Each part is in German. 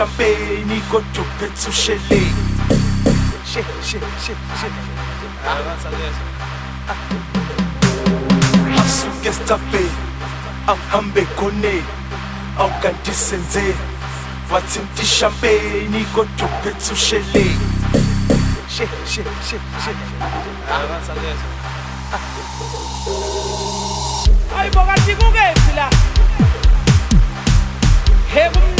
ishampeni kodwa she asuke stafe ahambe khone awukanti senze wathinta ishampeni kodwa uphethe ushele she she she she hayibo kanti kukephi la he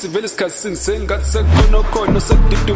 sivele isikhathi singisengathi sekukhona khona osekudida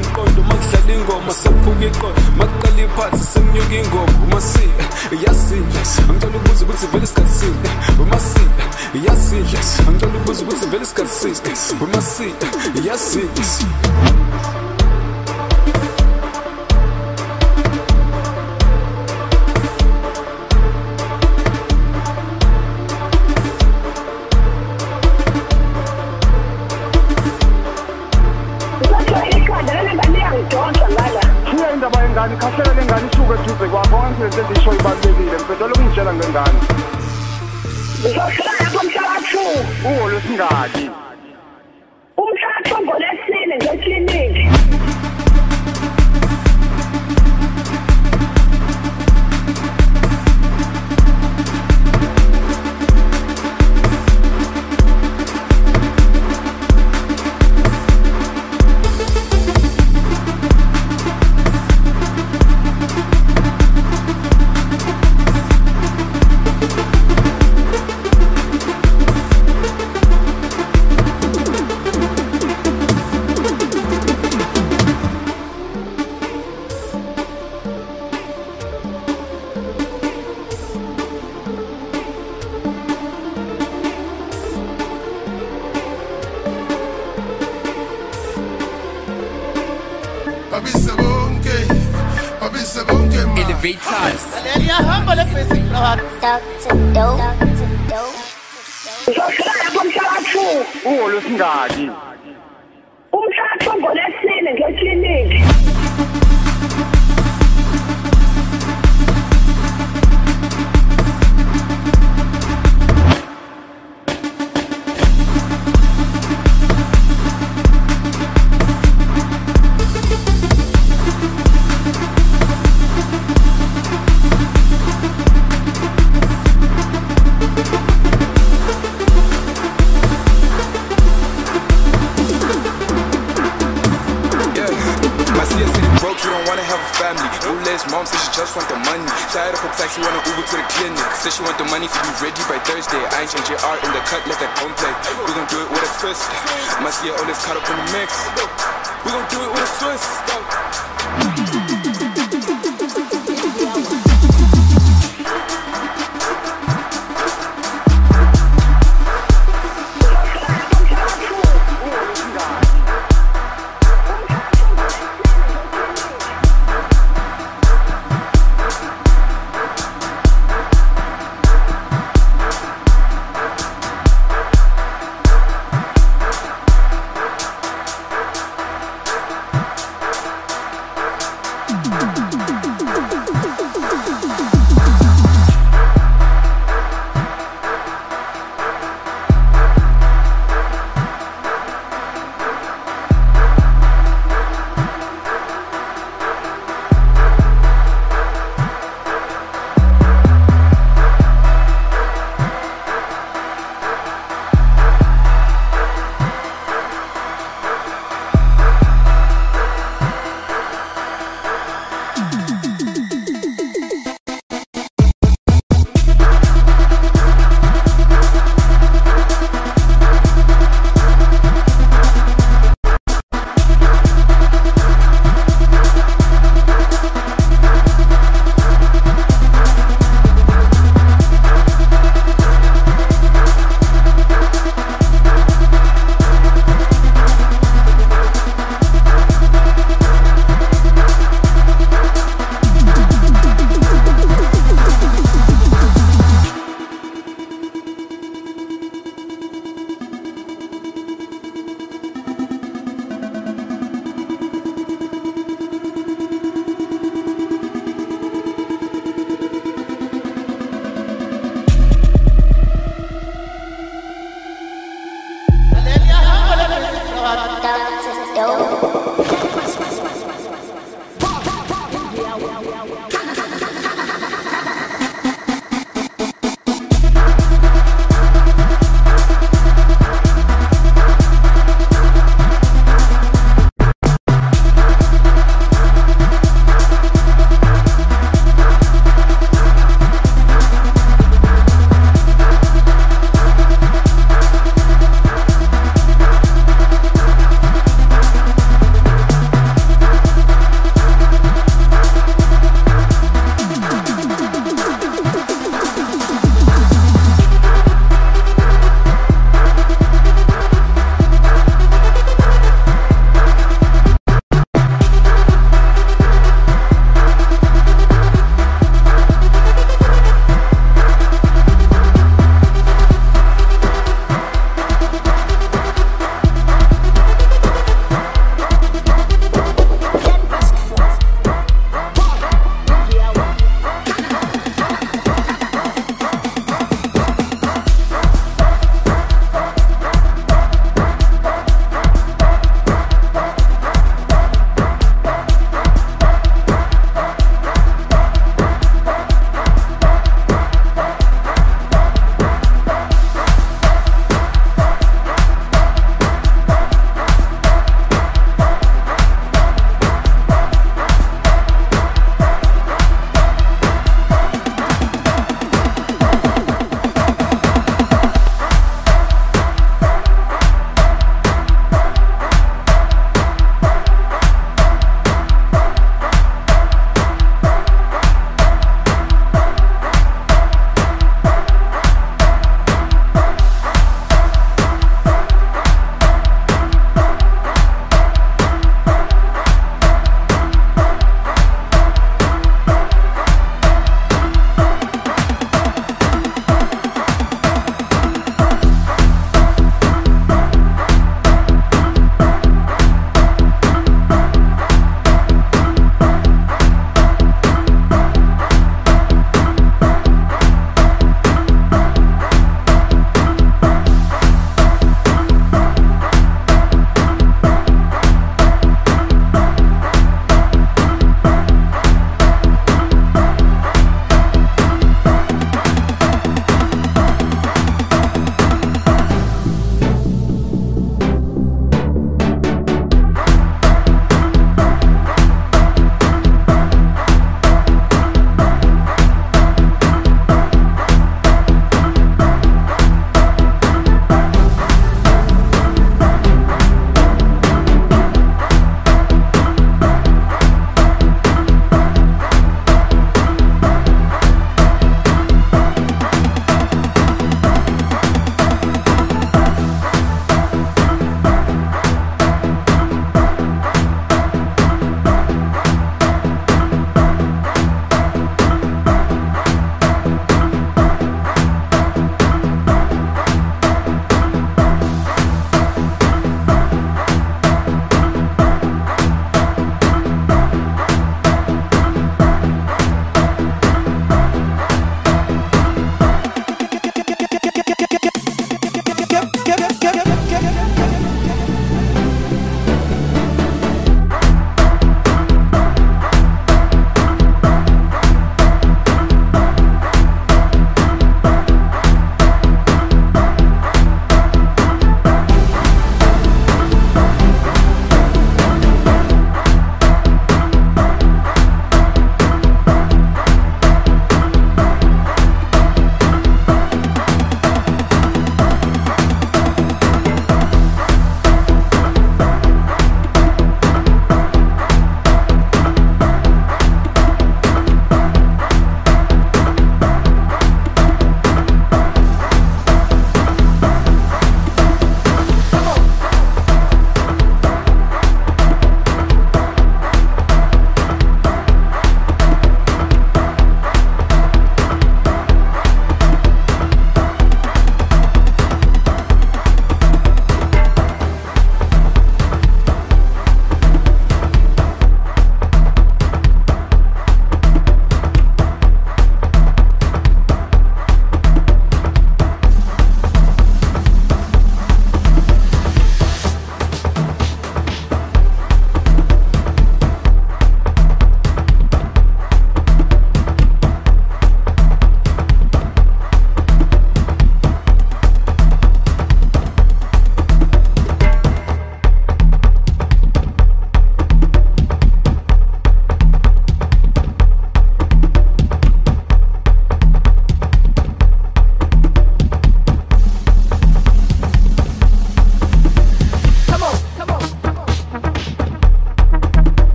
out.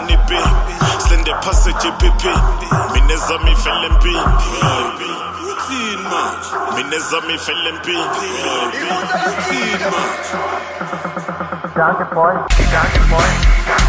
nihloniphi silende passage iphiphi mina mi ifele mpimbi mina ezami Boy. Danke, Boy.